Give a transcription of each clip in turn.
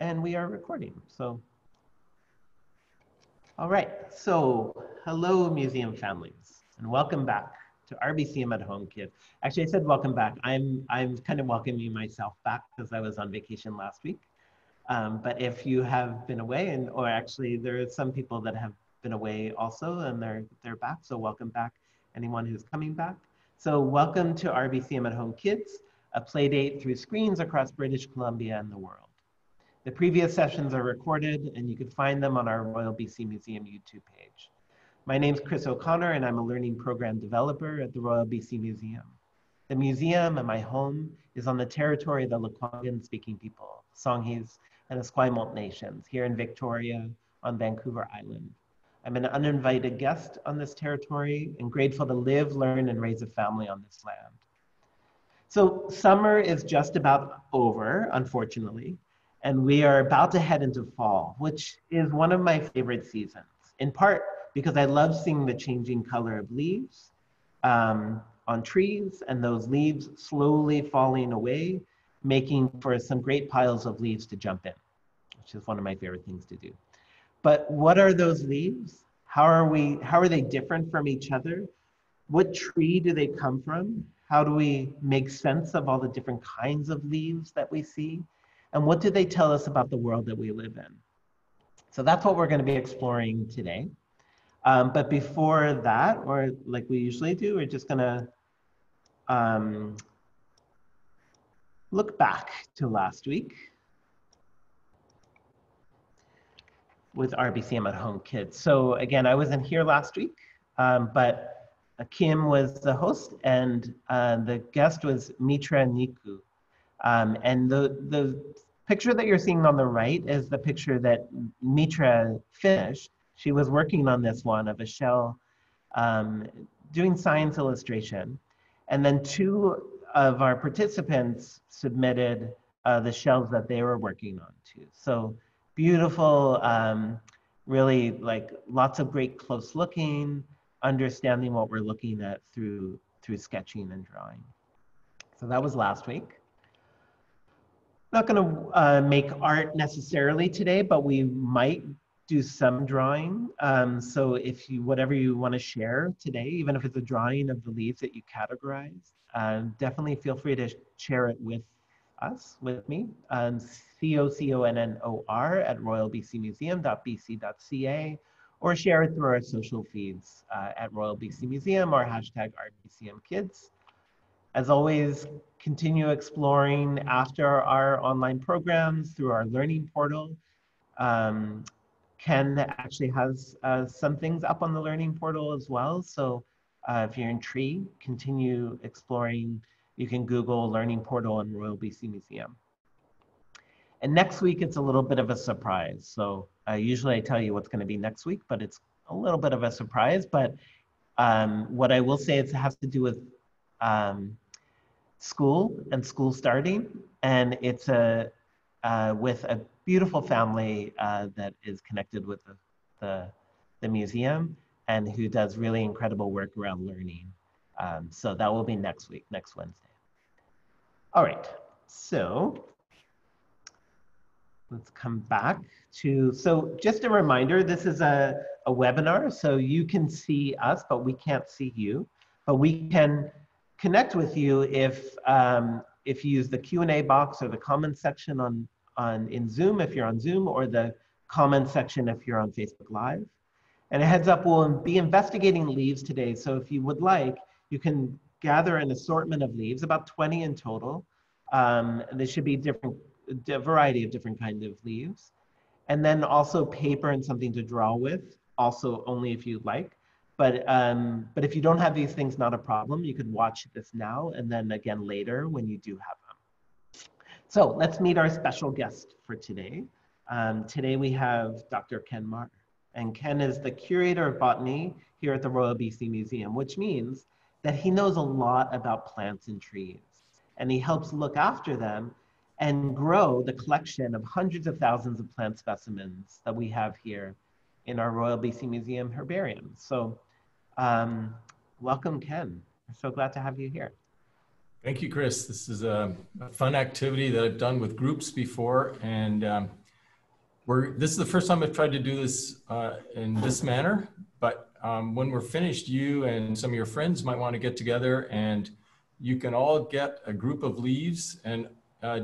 and we are recording. So, all right. So, hello, museum families, and welcome back to RBCM at Home Kid. Actually, I said welcome back. I'm I'm kind of welcoming myself back because I was on vacation last week. Um, but if you have been away, and or actually there are some people that have been away also, and they're they're back. So welcome back, anyone who's coming back. So welcome to RBCM at Home Kids, a play date through screens across British Columbia and the world. The previous sessions are recorded, and you can find them on our Royal BC Museum YouTube page. My name is Chris O'Connor, and I'm a learning program developer at the Royal BC Museum. The museum and my home is on the territory of the Lekwungen speaking people, Songhees, and Esquimalt nations here in Victoria on Vancouver Island. I'm an uninvited guest on this territory and grateful to live, learn, and raise a family on this land. So summer is just about over, unfortunately, and we are about to head into fall, which is one of my favorite seasons, in part because I love seeing the changing color of leaves um, on trees and those leaves slowly falling away making for some great piles of leaves to jump in, which is one of my favorite things to do. But what are those leaves? How are we, how are they different from each other? What tree do they come from? How do we make sense of all the different kinds of leaves that we see? And what do they tell us about the world that we live in? So that's what we're going to be exploring today. Um, but before that, or like we usually do, we're just going to um, look back to last week with RBCM at Home Kids. So again, I wasn't here last week, um, but Kim was the host and uh, the guest was Mitra Niku. Um, and the, the picture that you're seeing on the right is the picture that Mitra finished. She was working on this one of a shell um, doing science illustration. And then two of our participants submitted uh, the shells that they were working on too. So beautiful, um, really like lots of great close looking, understanding what we're looking at through, through sketching and drawing. So that was last week. Not gonna uh, make art necessarily today, but we might do some drawing. Um, so if you, whatever you wanna share today, even if it's a drawing of the leaves that you categorize, uh, definitely feel free to share it with us, with me, um, C-O-C-O-N-N-O-R at royalbcmuseum.bc.ca, or share it through our social feeds uh, at Royal BC Museum or hashtag RBCMKids. As always, continue exploring after our online programs through our learning portal. Um, Ken actually has uh, some things up on the learning portal as well. So uh, if you're intrigued, continue exploring. You can Google Learning Portal and Royal BC Museum. And next week, it's a little bit of a surprise. So uh, usually I tell you what's going to be next week, but it's a little bit of a surprise. But um, what I will say is it has to do with um, school and school starting. And it's a, uh, with a beautiful family uh, that is connected with the, the, the museum and who does really incredible work around learning. Um, so that will be next week, next Wednesday. All right, so let's come back to, so just a reminder, this is a, a webinar, so you can see us, but we can't see you. But we can connect with you if, um, if you use the Q&A box or the comment section on, on in Zoom if you're on Zoom, or the comment section if you're on Facebook Live. And a heads up, we'll be investigating leaves today. So if you would like, you can gather an assortment of leaves, about 20 in total. Um, there should be different, a variety of different kinds of leaves. And then also paper and something to draw with, also only if you'd like. But, um, but if you don't have these things, not a problem. You could watch this now and then again later when you do have them. So let's meet our special guest for today. Um, today we have Dr. Ken Marr and Ken is the curator of botany here at the Royal BC Museum, which means that he knows a lot about plants and trees, and he helps look after them and grow the collection of hundreds of thousands of plant specimens that we have here in our Royal BC Museum herbarium. So um, welcome, Ken. So glad to have you here. Thank you, Chris. This is a, a fun activity that I've done with groups before, and um, we're, this is the first time I've tried to do this uh, in this manner, but um, when we're finished, you and some of your friends might want to get together and you can all get a group of leaves and uh,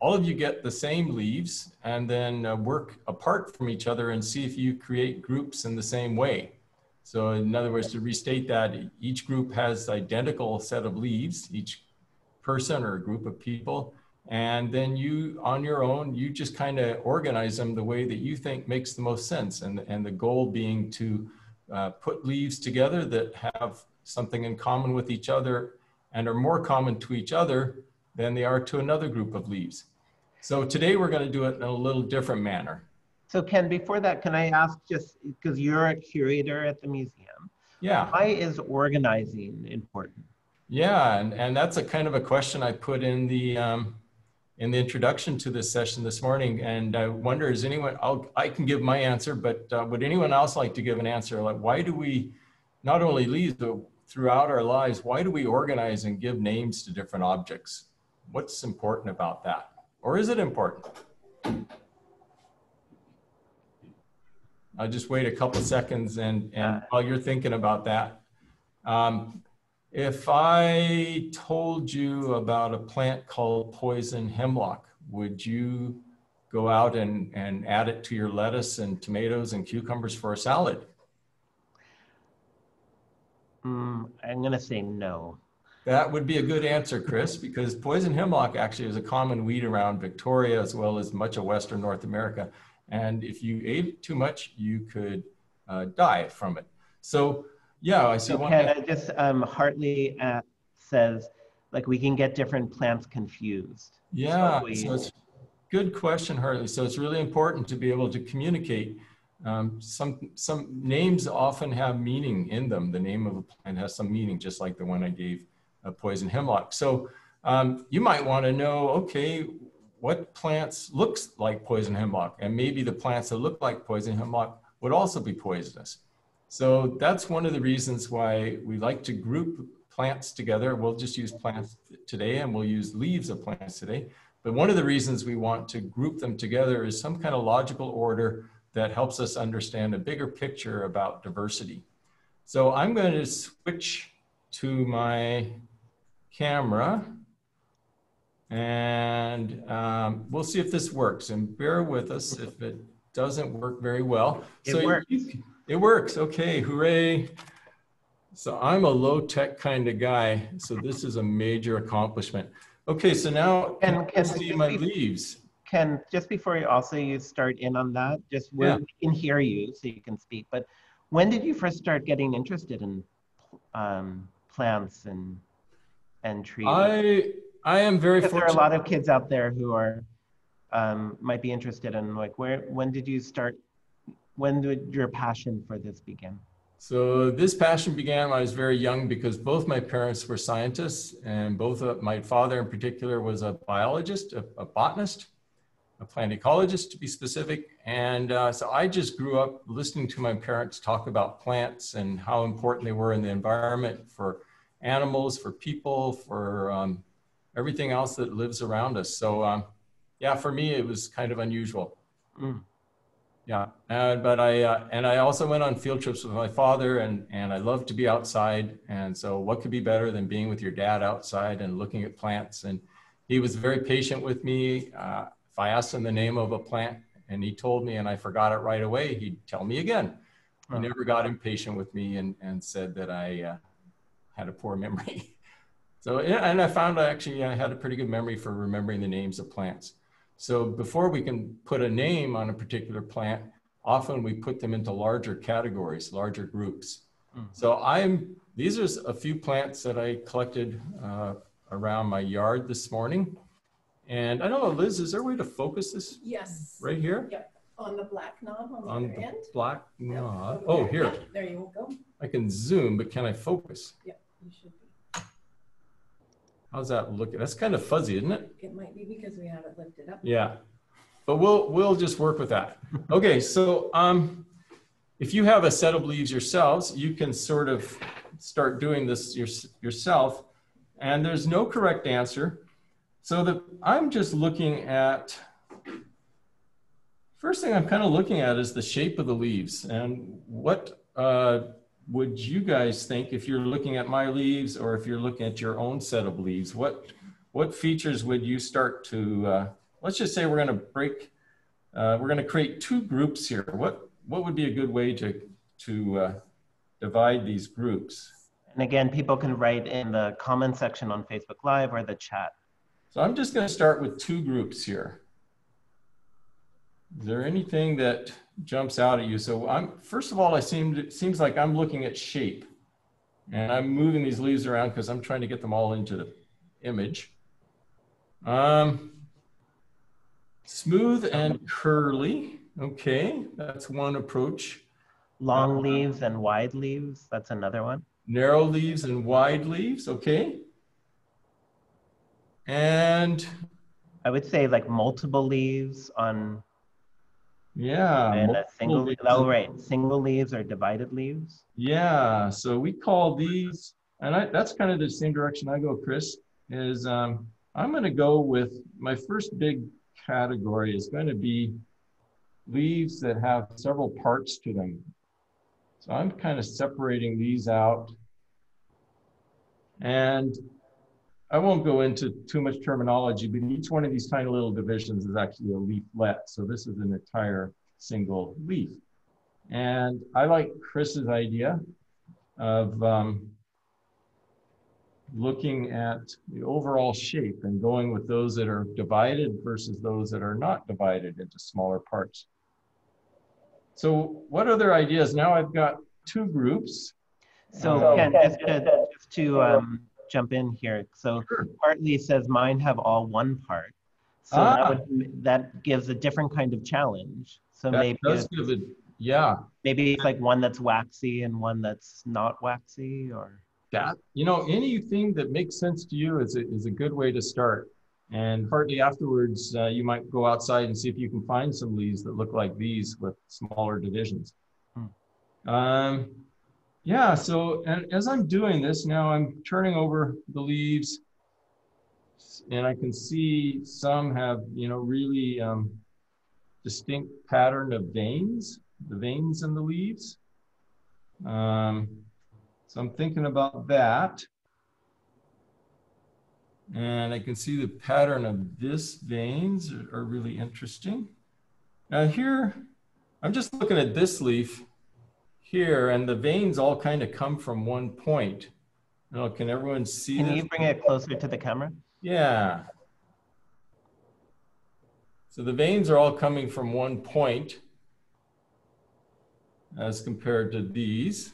all of you get the same leaves and then uh, work apart from each other and see if you create groups in the same way. So in other words, to restate that, each group has identical set of leaves, each person or a group of people. And then you, on your own, you just kind of organize them the way that you think makes the most sense. And, and the goal being to uh, put leaves together that have something in common with each other and are more common to each other than they are to another group of leaves. So today we're going to do it in a little different manner. So Ken, before that, can I ask just, because you're a curator at the museum, yeah. why is organizing important? Yeah, and, and that's a kind of a question I put in the, um, in the introduction to this session this morning. And I wonder, is anyone, I'll, I can give my answer, but uh, would anyone else like to give an answer? Like, why do we not only leave, but throughout our lives, why do we organize and give names to different objects? What's important about that? Or is it important? I'll just wait a couple seconds and, and while you're thinking about that, um, if I told you about a plant called poison hemlock, would you go out and, and add it to your lettuce and tomatoes and cucumbers for a salad? Mm, I'm going to say no. That would be a good answer, Chris, because poison hemlock actually is a common weed around Victoria as well as much of Western North America. And if you ate too much, you could uh, die from it. So yeah, I see. So one Ken, just um, Hartley uh, says, like we can get different plants confused. Yeah, so, we, so it's good question, Hartley. So it's really important to be able to communicate. Um, some some names often have meaning in them. The name of a plant has some meaning, just like the one I gave uh, poison hemlock. So um, you might want to know, okay, what plants looks like poison hemlock, and maybe the plants that look like poison hemlock would also be poisonous. So that's one of the reasons why we like to group plants together. We'll just use plants today, and we'll use leaves of plants today. But one of the reasons we want to group them together is some kind of logical order that helps us understand a bigger picture about diversity. So I'm going to switch to my camera. And um, we'll see if this works. And bear with us if it doesn't work very well. It so works. You, it works. Okay, hooray. So I'm a low tech kind of guy. So this is a major accomplishment. Okay, so now can, can see my leaves. Ken, just before you also you start in on that, just yeah. we can hear you so you can speak. But when did you first start getting interested in um, plants and and trees? I I am very fortunate. There are a lot of kids out there who are um, might be interested in like where when did you start? When did your passion for this begin? So this passion began when I was very young because both my parents were scientists, and both of, my father in particular was a biologist, a, a botanist, a plant ecologist to be specific. And uh, so I just grew up listening to my parents talk about plants and how important they were in the environment for animals, for people, for um, everything else that lives around us. So um, yeah, for me, it was kind of unusual. Mm. Yeah, and, but I, uh, and I also went on field trips with my father and, and I love to be outside. And so what could be better than being with your dad outside and looking at plants? And he was very patient with me. Uh, if I asked him the name of a plant and he told me and I forgot it right away, he'd tell me again. He never got impatient with me and, and said that I uh, had a poor memory. so, yeah, and I found I actually I had a pretty good memory for remembering the names of plants. So before we can put a name on a particular plant, often we put them into larger categories, larger groups. Mm-hmm. So I'm, these are a few plants that I collected uh, around my yard this morning. And I don't know, Liz, is there a way to focus this? Yes. Right here? Yep. On the black knob on the on other the end. Black knob. Oh, here. There you go. I can zoom, but can I focus? Yep, you should be. How's that looking? That's kind of fuzzy, isn't it? It might be because we have it lifted up. Yeah, but we'll we'll just work with that. Okay, so um, if you have a set of leaves yourselves, you can sort of start doing this your, yourself, and there's no correct answer. So that I'm just looking at first thing I'm kind of looking at is the shape of the leaves and what uh, would you guys think if you're looking at my leaves or if you're looking at your own set of leaves? What what features would you start to? Uh, let's just say we're going to break. Uh, we're going to create two groups here. What what would be a good way to to uh, divide these groups? And again, people can write in the comment section on Facebook Live or the chat. So I'm just going to start with two groups here. Is there anything that jumps out at you. So I'm first of all, I seem it seems like I'm looking at shape, and I'm moving these leaves around because I'm trying to get them all into the image. Um, smooth and curly. Okay, that's one approach. Long leaves and wide leaves. That's another one. Narrow leaves and wide leaves. Okay. And I would say like multiple leaves on yeah. And a single, leaves. oh, right. Single leaves or divided leaves? Yeah. So we call these, and I, that's kind of the same direction I go, Chris, is um, I'm going to go with my first big category is going to be leaves that have several parts to them. So I'm kind of separating these out. And I won't go into too much terminology, but each one of these tiny little divisions is actually a leaflet. So this is an entire single leaf. And I like Chris's idea of um, looking at the overall shape and going with those that are divided versus those that are not divided into smaller parts. So what other ideas? Now I've got two groups. So Ken, just to, just to um, jump in here. So sure. Hartley says mine have all one part. So ah. that, would, that gives a different kind of challenge. So that maybe does give it, yeah. Maybe it's like one that's waxy and one that's not waxy, or that you know anything that makes sense to you is a, is a good way to start. And Hartley afterwards, uh, you might go outside and see if you can find some leaves that look like these with smaller divisions. Hmm. Um, yeah, so and as I'm doing this now, I'm turning over the leaves and I can see some have, you know, really um, distinct pattern of veins, the veins in the leaves. Um, so I'm thinking about that. And I can see the pattern of this veins are, are really interesting. Now here, I'm just looking at this leaf here, and the veins all kind of come from one point. Now, can everyone see Can this? you bring it closer to the camera? Yeah. So the veins are all coming from one point as compared to these,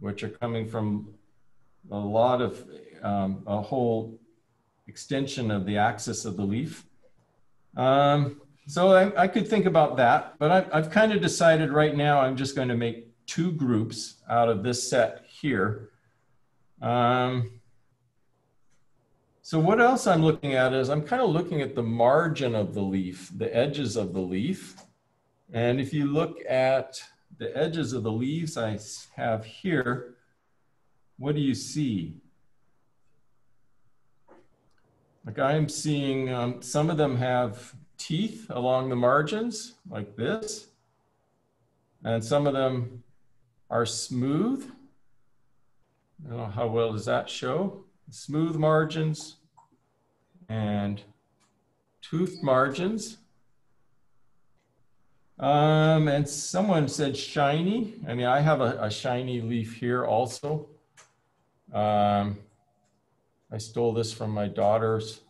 which are coming from a lot of, um, a whole extension of the axis of the leaf. Um, so I, I, could think about that, but I, I've kind of decided right now I'm just going to make two groups out of this set here. Um, so what else I'm looking at is I'm kind of looking at the margin of the leaf, the edges of the leaf. And if you look at the edges of the leaves I have here, what do you see? Like I'm seeing um, some of them have teeth along the margins like this. And some of them are smooth. I don't know how well does that show. Smooth margins and toothed margins. Um, and someone said shiny. I mean, I have a, a shiny leaf here also. Um, I stole this from my daughter's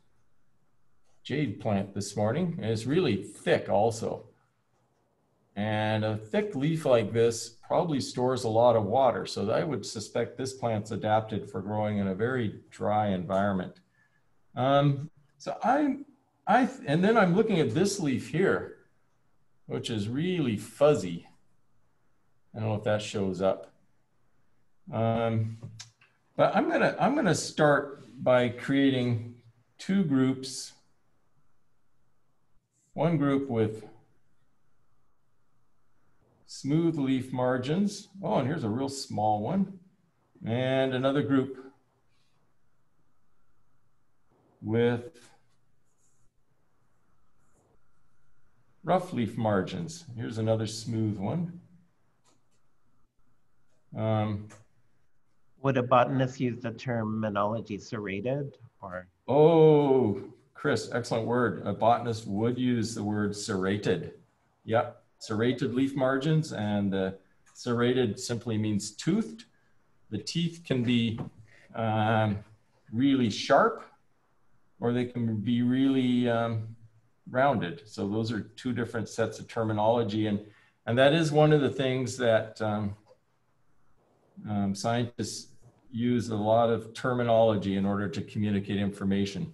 jade plant this morning, and it's really thick also. And a thick leaf like this probably stores a lot of water, so I would suspect this plant's adapted for growing in a very dry environment. Um, so I'm, I, and then I'm looking at this leaf here, which is really fuzzy. I don't know if that shows up. Um, but I'm gonna, I'm gonna start by creating two groups one group with smooth leaf margins. Oh, and here's a real small one. And another group with rough leaf margins. Here's another smooth one. Um, Would a botanist use the term terminology serrated or? oh, Chris, excellent word. A botanist would use the word serrated. Yep, serrated leaf margins and uh, serrated simply means toothed. The teeth can be um, really sharp or they can be really um, rounded. So those are two different sets of terminology. And, and that is one of the things that um, um, scientists use a lot of terminology in order to communicate information.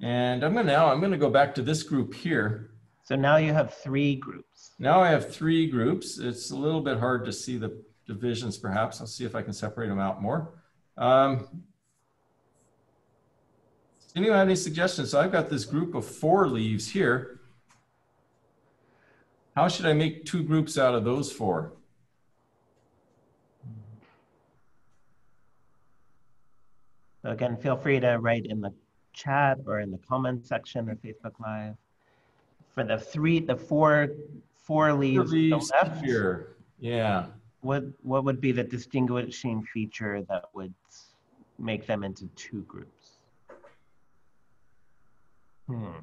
And I'm gonna now, I'm gonna go back to this group here. So now you have three groups. Now I have three groups. It's a little bit hard to see the divisions perhaps. I'll see if I can separate them out more. Um, anyone have any suggestions? So I've got this group of four leaves here. How should I make two groups out of those four? So again, feel free to write in the chat or in the comment section of Facebook Live. For the three, the four, four leaves, left, here. Yeah. what, what would be the distinguishing feature that would make them into two groups? Hmm,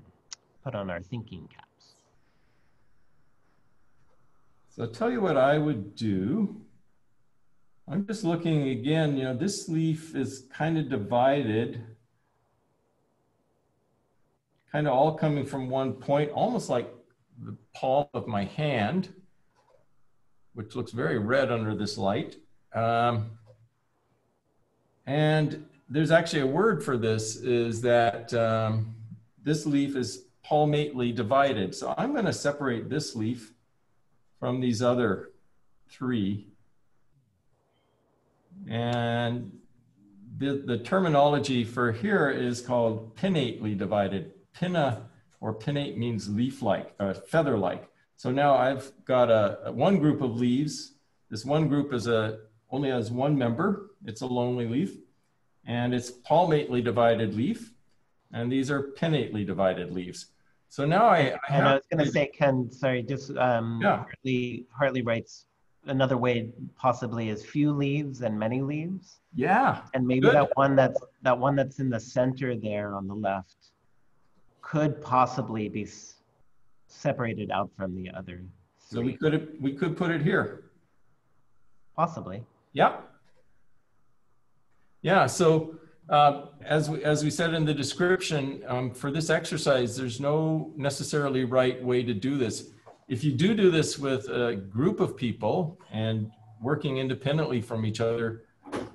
put on our thinking caps. So I'll tell you what I would do. I'm just looking again, you know, this leaf is kind of divided, kind of all coming from one point, almost like the palm of my hand, which looks very red under this light. Um, and there's actually a word for this is that um, this leaf is palmately divided. So I'm going to separate this leaf from these other three. And the, the terminology for here is called pinnately divided. Pinna or pinnate means leaf-like, uh, feather-like. So now I've got a, a, one group of leaves. This one group is a only has one member. It's a lonely leaf, and it's palmately divided leaf. And these are pinnately divided leaves. So now I, I And I was going to say, Ken, sorry, just um, Yeah. Hartley, Hartley writes another way possibly is few leaves and many leaves. yeah, And maybe Good. that one that's that one that's in the center there on the left could possibly be separated out from the other so we could we could put it here. possibly. Yeah. Yeah, so uh, as, we, as we said in the description, um, for this exercise, there's no necessarily right way to do this. If you do do this with a group of people and working independently from each other,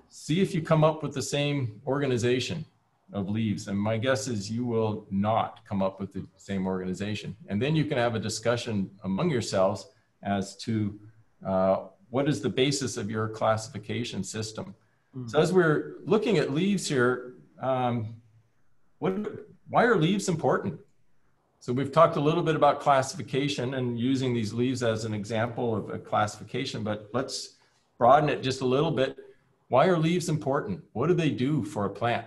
see if you come up with the same organization of leaves. And my guess is you will not come up with the same organization. And then you can have a discussion among yourselves as to uh, what is the basis of your classification system. So as we're looking at leaves here, um, what, why are leaves important? So we've talked a little bit about classification and using these leaves as an example of a classification, but let's broaden it just a little bit. Why are leaves important? What do they do for a plant?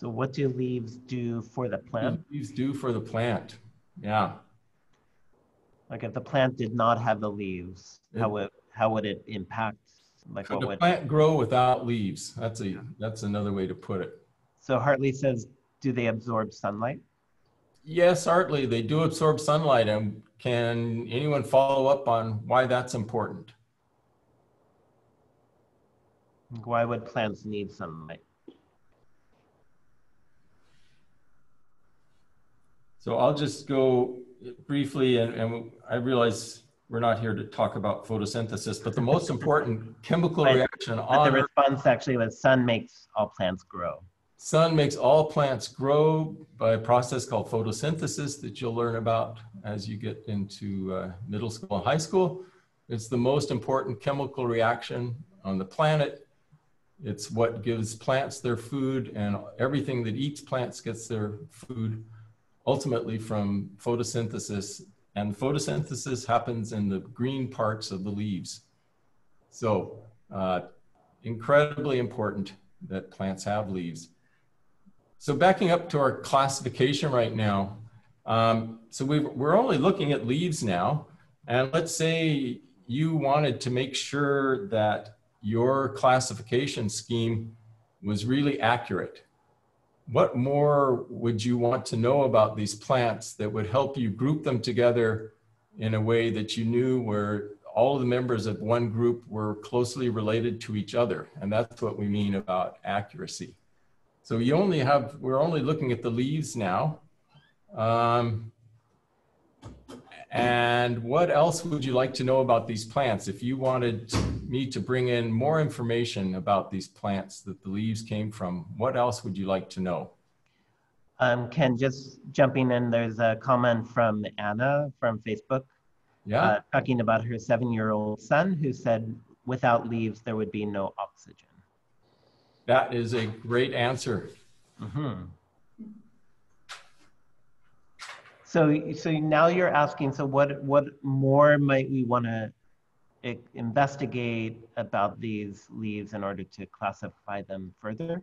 So what do leaves do for the What do plant? leaves do for the plant? Yeah. Like if the plant did not have the leaves, how would how would it impact? Like Could what a would? plant grow without leaves? That's a that's another way to put it. So Hartley says, do they absorb sunlight? Yes, Hartley, they do absorb sunlight. And can anyone follow up on why that's important? Why would plants need sunlight? So I'll just go briefly, and, and I realize we're not here to talk about photosynthesis, but the most important chemical Right. reaction But on the Earth, response actually was sun makes all plants grow. sun makes all plants grow by a process called photosynthesis that you'll learn about as you get into uh, middle school and high school. It's the most important chemical reaction on the planet. It's what gives plants their food, and everything that eats plants gets their food ultimately from photosynthesis. And photosynthesis happens in the green parts of the leaves. So, uh, incredibly important that plants have leaves. So backing up to our classification right now. Um, so we we're only looking at leaves now. And let's say you wanted to make sure that your classification scheme was really accurate. What more would you want to know about these plants that would help you group them together in a way that you knew where all of the members of one group were closely related to each other? And that's what we mean about accuracy. So you only have, we're only looking at the leaves now. Um, and what else would you like to know about these plants? If you wanted me to bring in more information about these plants that the leaves came from, what else would you like to know? Um, Ken, just jumping in, there's a comment from Anna from Facebook Yeah, uh, talking about her seven-year-old son who said, without leaves, there would be no oxygen. that is a great answer. Mhm. So, so now you're asking, so what, what more might we want to investigate about these leaves in order to classify them further?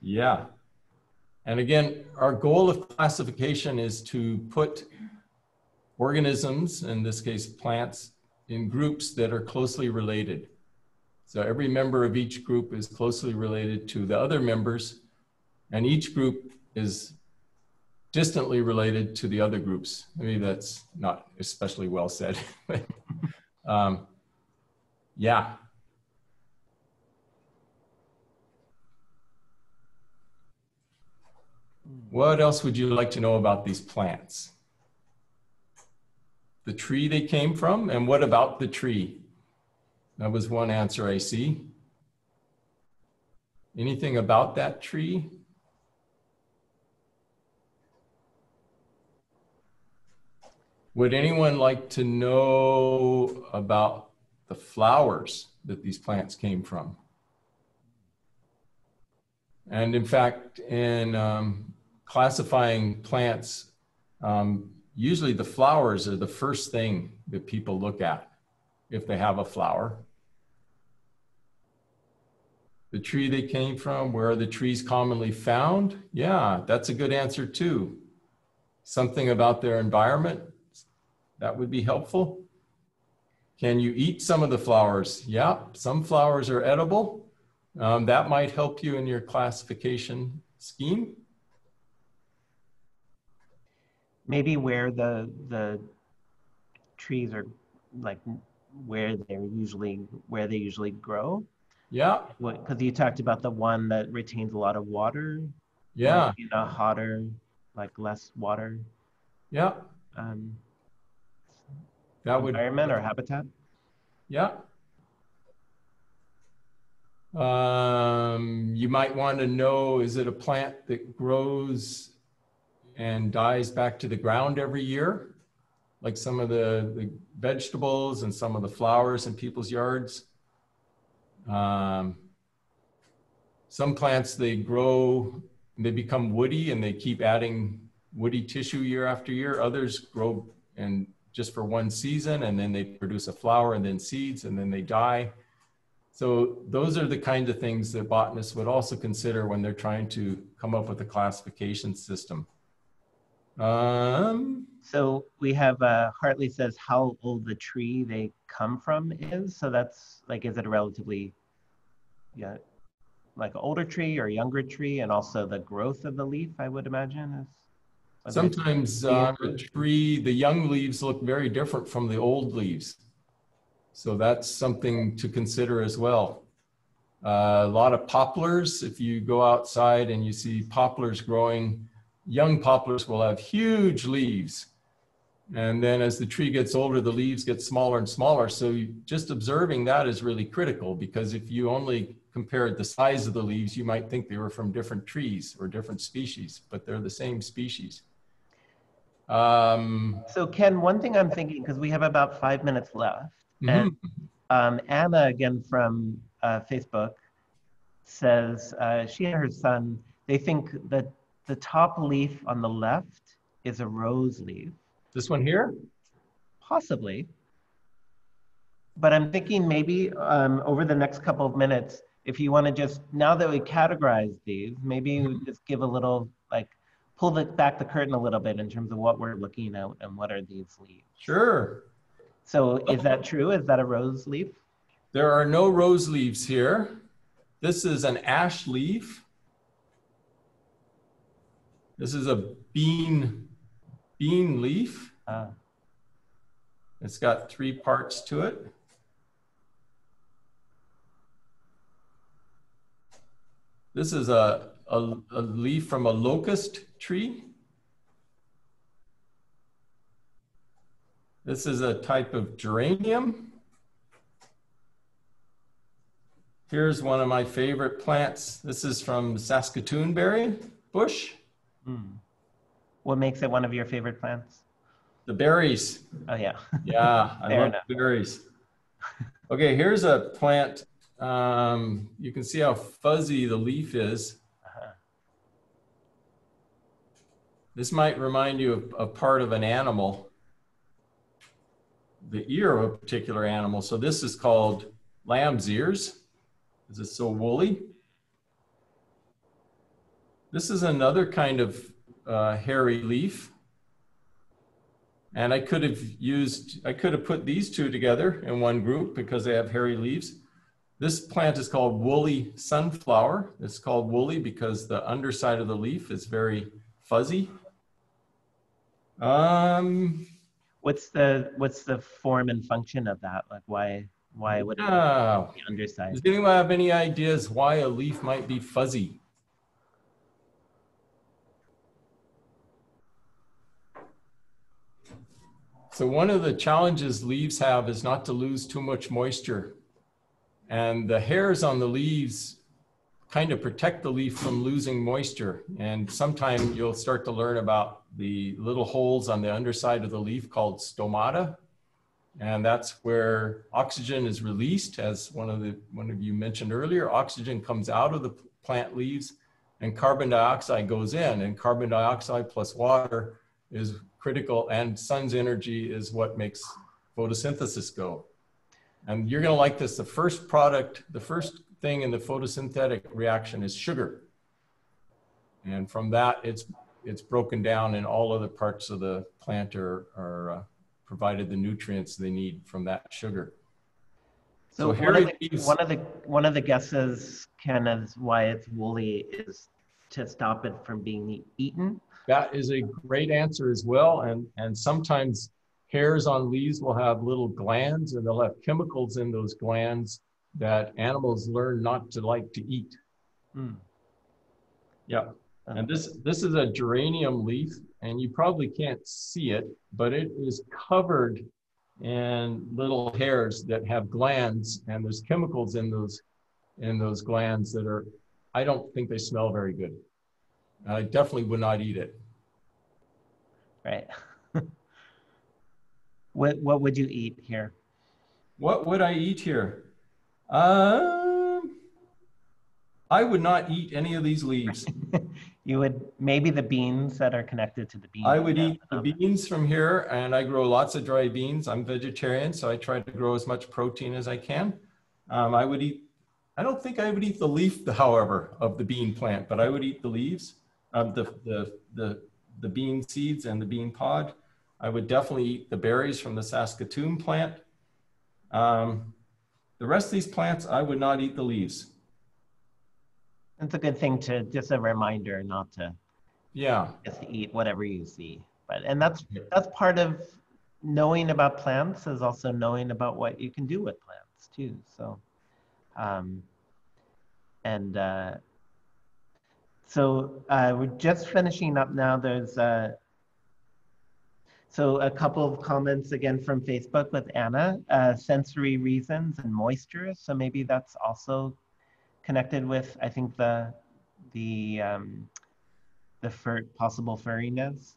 Yeah. And again, our goal of classification is to put organisms, in this case plants, in groups that are closely related. So every member of each group is closely related to the other members, and each group is distantly related to the other groups. Maybe that's not especially well said. but, um, yeah. What else would you like to know about these plants? The tree they came from, and what about the tree? That was one answer I see. Anything about that tree? Would anyone like to know about the flowers that these plants came from? And in fact, in um, classifying plants, um, usually the flowers are the first thing that people look at if they have a flower. The tree they came from, where are the trees commonly found? Yeah, that's a good answer too. Something about their environment, that would be helpful. Can you eat some of the flowers? Yeah, some flowers are edible. Um, that might help you in your classification scheme. Maybe where the, the trees are like where they're usually, where they usually grow. Yeah, Because you talked about the one that retains a lot of water. yeah, like In a hotter, like less water yeah. um, That would environment or habitat. Yeah. Um, you might want to know, is it a plant that grows and dies back to the ground every year? Like some of the, the vegetables and some of the flowers in people's yards? Um, some plants, they grow, they become woody and they keep adding woody tissue year after year. Others grow and just for one season and then they produce a flower and then seeds and then they die. So those are the kind of things that botanists would also consider when they're trying to come up with a classification system. Um, So we have uh, Hartley says how old the tree they come from is. So that's like, is it a relatively, yeah, like an older tree or younger tree, and also the growth of the leaf, I would imagine is. Sometimes uh, a tree, the young leaves look very different from the old leaves. So that's something to consider as well. Uh, a lot of poplars, if you go outside and you see poplars growing, young poplars will have huge leaves. And then as the tree gets older, the leaves get smaller and smaller. So you, just observing that is really critical because if you only compared the size of the leaves, you might think they were from different trees or different species, but they're the same species. Um, So Ken, one thing I'm thinking, because we have about five minutes left, mhm. and um, Anna again from uh, Facebook says uh, she and her son they think that the top leaf on the left is a rose leaf, This one here? possibly. But I'm thinking maybe um, over the next couple of minutes, if you want to just now that we categorize these, maybe you just give a little like pull the, back the curtain a little bit in terms of what we're looking at and what are these leaves. Sure. So is that true? Is that a rose leaf? There are no rose leaves here. This is an ash leaf. This is a bean, bean leaf. Uh, It's got three parts to it. This is a, a, a leaf from a locust tree. This is a type of geranium. Here's one of my favorite plants. This is from Saskatoon berry bush. hmm. What makes it one of your favorite plants? The berries. Oh yeah. Yeah, I love berries. Okay, here's a plant. Um, you can see how fuzzy the leaf is. Uh-huh. This might remind you of a part of an animal, the ear of a particular animal. So this is called lamb's ears. Is it so woolly? This is another kind of uh, hairy leaf. And I could have used, I could have put these two together in one group because they have hairy leaves. This plant is called woolly sunflower. It's called woolly because the underside of the leaf is very fuzzy. Um, What's the what's the form and function of that? Like why why would it ah, be underside? does anyone have any ideas why a leaf might be fuzzy? So one of the challenges leaves have is not to lose too much moisture. And the hairs on the leaves kind of protect the leaf from losing moisture. And sometime you'll start to learn about the little holes on the underside of the leaf called stomata. And that's where oxygen is released, as one of the one of you mentioned earlier. Oxygen comes out of the plant leaves and carbon dioxide goes in. And carbon dioxide plus water is critical and sun's energy is what makes photosynthesis go. And you're gonna like this. The first product, the first thing in the photosynthetic reaction is sugar. And from that, it's, it's broken down and all other parts of the plant are, are uh, provided the nutrients they need from that sugar. So, So one, of the, one of the one of the guesses, Ken, is why it's woolly is to stop it from being eaten. That is a great answer as well. And, and sometimes hairs on leaves will have little glands and they'll have chemicals in those glands that animals learn not to like to eat. Hmm. Yeah. And this, this is a geranium leaf and you probably can't see it, but it is covered in little hairs that have glands and there's chemicals in those, in those glands that are, I don't think they smell very good. I definitely would not eat it. Right. what what would you eat here? What would I eat here? Um, I would not eat any of these leaves. You would maybe the beans that are connected to the beans. I would eat the um, beans from here, and I grow lots of dry beans. I'm vegetarian, so I try to grow as much protein as I can. Um, I would eat, I don't think I would eat the leaf, however, of the bean plant, but I would eat the leaves, um, the, the, the, the bean seeds and the bean pod. I would definitely eat the berries from the Saskatoon plant. Um, the rest of these plants, I would not eat the leaves. It's a good thing to just a reminder not to Yeah, just eat whatever you see. But and that's that's part of knowing about plants is also knowing about what you can do with plants too. So, um, and uh, so uh, we're just finishing up now. There's uh, so a couple of comments again from Facebook with Anna, uh, sensory reasons and moisture. So maybe that's also connected with I think the the um, the fur, possible furriness.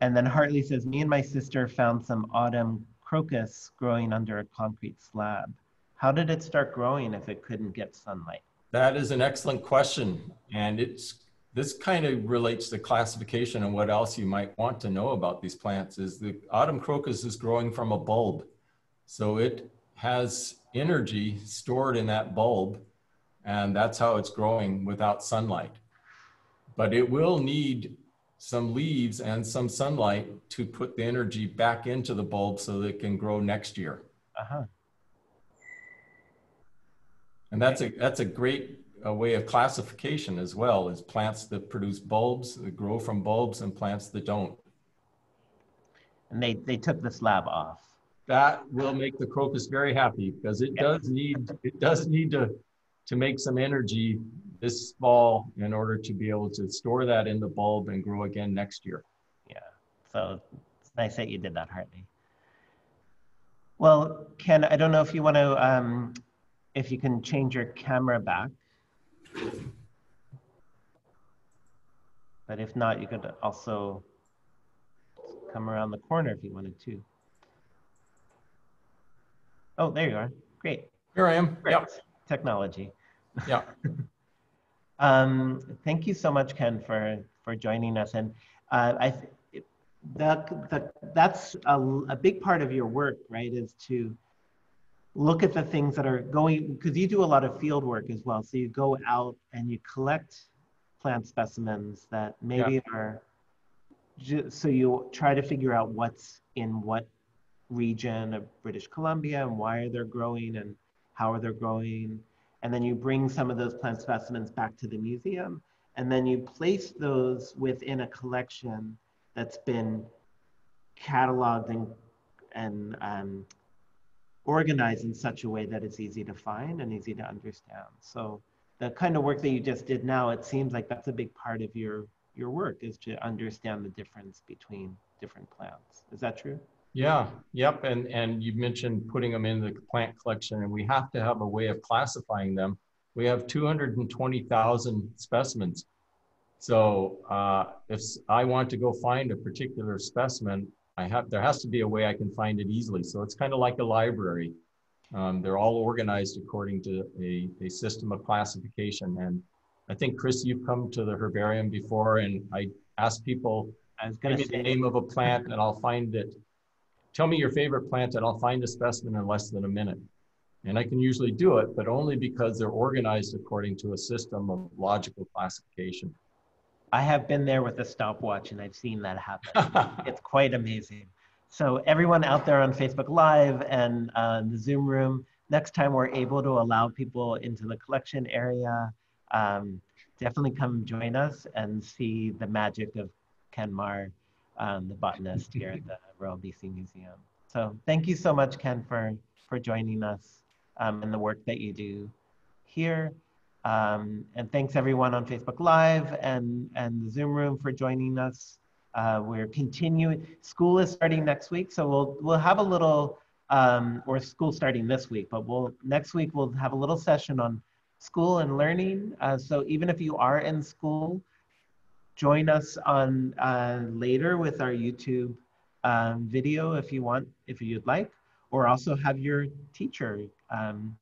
And then Hartley says, me and my sister found some autumn crocus growing under a concrete slab. How did it start growing if it couldn't get sunlight? That is an excellent question. And it's this kind of relates to classification and what else you might want to know about these plants is the autumn crocus is growing from a bulb. So it has energy stored in that bulb. And that's how it's growing without sunlight. But it will need some leaves and some sunlight to put the energy back into the bulb so that it can grow next year. Uh-huh. And that's a that's a great uh, way of classification as well is plants that produce bulbs that grow from bulbs and plants that don't. And they, they took the slab off. That will make the crocus very happy because it does need it does need to to make some energy this fall in order to be able to store that in the bulb and grow again next year. Yeah. So it's nice that you did that, Hartley. Well, Ken, I don't know if you want to, um, if you can change your camera back. But if not, you could also come around the corner if you wanted to. Oh, there you are. Great. Here I am. Great. Yep. Technology. Yeah. Um, thank you so much, Ken, for for joining us. And uh, I th- that, that that's a, a big part of your work, right? Is to look at the things that are going because you do a lot of field work as well. So you go out and you collect plant specimens that maybe are. Ju- so you try to figure out what's in what region of British Columbia and why are they growing and how are they growing and then you bring some of those plant specimens back to the museum, and then you place those within a collection that's been cataloged and, and um, organized in such a way that it's easy to find and easy to understand. So the kind of work that you just did now, it seems like that's a big part of your, your work is to understand the difference between different plants. Is that true? Yeah, yep. And, and you mentioned putting them in the plant collection, and we have to have a way of classifying them. We have 220,000 specimens. So uh, if I want to go find a particular specimen, I have there has to be a way I can find it easily. So it's kind of like a library. Um, they're all organized according to a, a system of classification. And I think, Chris, you've come to the herbarium before, and I ask people, I was give going me to the name of a plant, and I'll find it tell me your favorite plant and I'll find a specimen in less than a minute. And I can usually do it, but only because they're organized according to a system of logical classification. I have been there with a stopwatch and I've seen that happen. it's quite amazing. So everyone out there on Facebook Live and uh, the Zoom room, next time we're able to allow people into the collection area, um, definitely come join us and see the magic of Ken Marr, um, the botanist here at the Royal BC Museum. So thank you so much, Ken, for, for joining us um, and the work that you do here. Um, and thanks everyone on Facebook Live and, and the Zoom room for joining us. Uh, we're continuing, school is starting next week, so we'll, we'll have a little, um, or school starting this week, but we'll, next week we'll have a little session on school and learning. Uh, so even if you are in school, join us on uh, later with our YouTube um, video if you want, if you'd like, or also have your teacher um,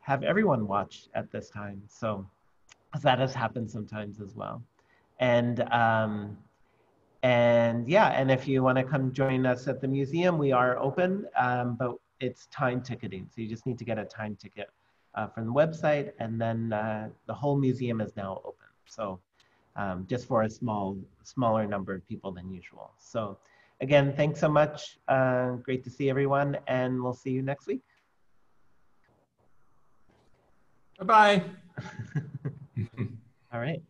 have everyone watch at this time. So that has happened sometimes as well. And um, and yeah, and if you want to come join us at the museum, we are open, um, but it's time ticketing. So you just need to get a time ticket uh, from the website, and then uh, the whole museum is now open. So um, just for a small, smaller number of people than usual. So again, thanks so much. Uh, great to see everyone, and we'll see you next week. Bye-bye. All right.